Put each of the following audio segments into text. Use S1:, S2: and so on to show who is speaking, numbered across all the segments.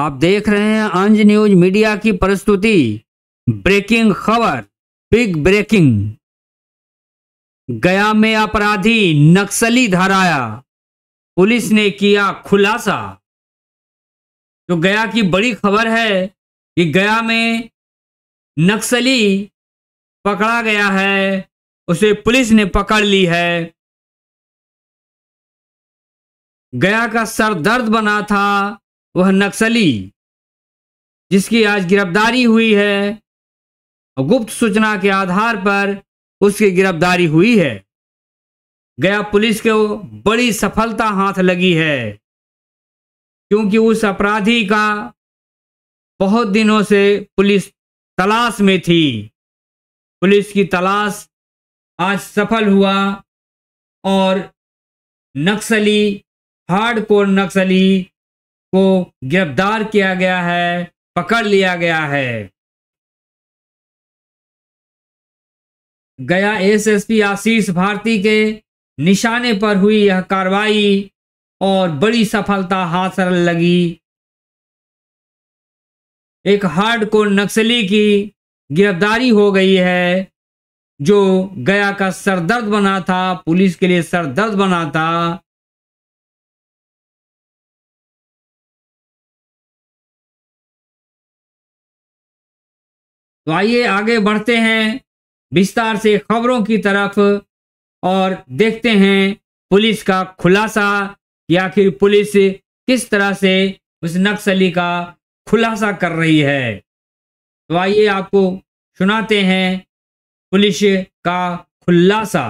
S1: आप देख रहे हैं अंज न्यूज़ मीडिया की प्रस्तुति। ब्रेकिंग खबर, बिग ब्रेकिंग। गया में अपराधी नक्सली धराया। पुलिस ने किया खुलासा। तो गया की बड़ी खबर है कि गया में नक्सली पकड़ा गया है, उसे पुलिस ने पकड़ ली है। गया का सर दर्द बना था वह नक्सली, जिसकी आज गिरफ्तारी हुई है गुप्त सूचना के आधार पर उसकी गिरफ्तारी हुई है। गया पुलिस को बड़ी सफलता हाथ लगी है, क्योंकि उस अपराधी का बहुत दिनों से पुलिस तलाश में थी। पुलिस की तलाश आज सफल हुआ, और नक्सली, हार्डकोर नक्सली को गिरफ़्तार किया गया है, पकड़ लिया गया है। गया एसएसपी आशीष भारती के निशाने पर हुई यह कार्रवाई और बड़ी सफलता हासिल लगी। एक हार्ड हार्डकोर नक्सली की गिरफ्तारी हो गई है, जो गया का सरदर्द बना था, पुलिस के लिए सरदर्द बना था। तो आइए आगे बढ़ते हैं विस्तार से खबरों की तरफ़ और देखते हैं पुलिस का खुलासा कि आखिर पुलिस किस तरह से उस नक्सली का खुलासा कर रही है। तो आइए आपको सुनाते हैं पुलिस का खुलासा।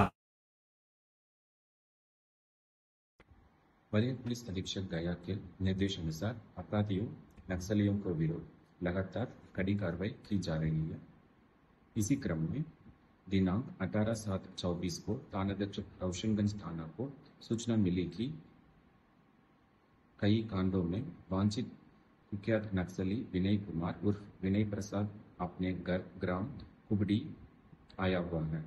S2: वरीय पुलिस अधीक्षक गया के निर्देशानुसार अपराधियों, नक्सलियों को विरोध, लगातार कड़ी कार्रवाई की जा रही है। इसी क्रम में दिनांक 18 सात चौबीस को थानाध्यक्ष रोशनगंज थाना को सूचना मिली कि कई कांडों में वांछित कुख्यात नक्सली विनय कुमार उर्फ़ विनय प्रसाद अपने घर, ग्राम कुबड़ी आया हुआ है।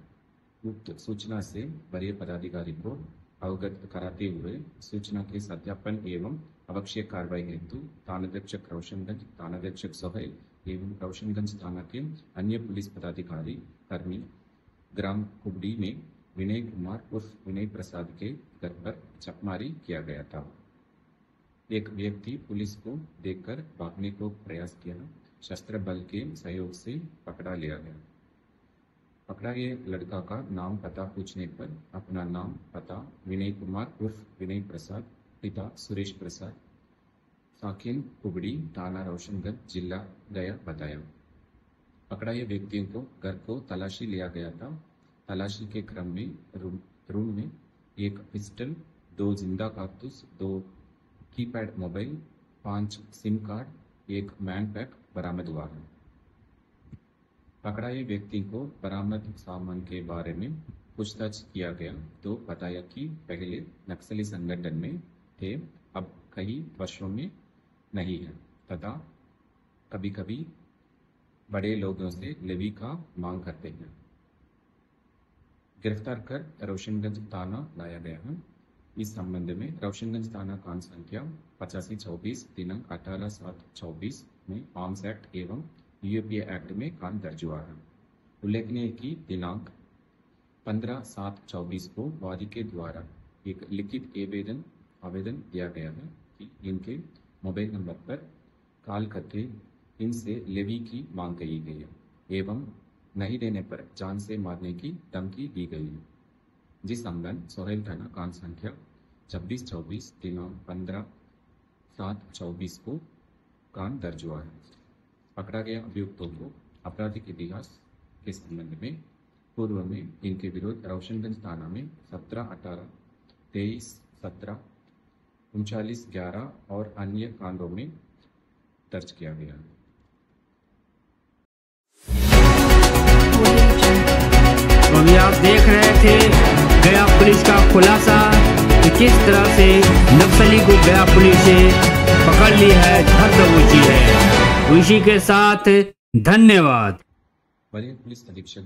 S2: उक्त सूचना से वरीय पदाधिकारी को अवगत कराते हुए सूचना के सत्यापन एवं आवश्यक कार्रवाई हेतु थानाध्यक्ष रोशनगंज थानाध्यक्ष सोहेल एवं रोशनगंज थाना के अन्य पुलिस पदाधिकारी, कर्मी, ग्राम कुबड़ी में विनय कुमार उर्फ़ विनय प्रसाद के घर पर छापेमारी किया गया था। एक व्यक्ति पुलिस को देखकर भागने को प्रयास किया, शस्त्र बल के सहयोग से पकड़ा लिया गया। पकड़ा गया लड़का का नाम पता पूछने पर अपना नाम पता विनय कुमार उर्फ़ विनय प्रसाद, पिता सुरेश प्रसाद साकिन कुबड़ी थाना रोशनगंज जिला गया बताया पकड़ाए व्यक्तियों को घर को तलाशी लिया गया था। तलाशी के क्रम में रूम, रूम में एक पिस्टल दो ज़िंदा कारतूस दो कीपैड मोबाइल पाँच सिम कार्ड एक मैन पैक बरामद हुआ है। पकड़ाए व्यक्ति को बरामद सामान के बारे में पूछताछ किया गया तो बताया कि पहले नक्सली संगठन में थे अब कई वर्षों में नहीं है। तथा कभी कभी बड़े लोगों से लेवी का मांग करते हैं। गिरफ़्तार कर रोशनगंज थाना लाया गया है। इस संबंध में रोशनगंज थाना कान संख्या पचासी चौबीस, दिनांक अठारह सात चौबीस में आर्म्स एक्ट एवं यूएपीए एक्ट में कान दर्ज हुआ है। उल्लेखनीय की दिनांक पंद्रह सात चौबीस को वादी के द्वारा एक लिखित आवेदन आवेदन दिया गया है कि इनके मोबाइल नंबर पर कॉल करके इनसे लेवी की मांग की गई है, एवं नहीं देने पर जान से मारने की धमकी दी गई है। जिस संबंध सोहेल थाना कान संख्या छब्बीस चौबीस दिनांक पंद्रह सात चौबीस को कान दर्ज हुआ है। पकड़ा गया अभियुक्तों को आपराधिक इतिहास के संबंध में। पूर्व में इनके विरुद्ध रोशनगंज थाना में सत्रह अठारह तेईस सत्रह उनचालीस ग्यारह और अन्य कांडों में दर्ज किया गया। है
S1: तो अभी आप देख रहे थे गया पुलिस का खुलासा कि किस तरह से नक्सली को गया पुलिस से पकड़ ली है धर दबोची है। इसी के साथ धन्यवाद।
S2: वरीय पुलिस अधीक्षक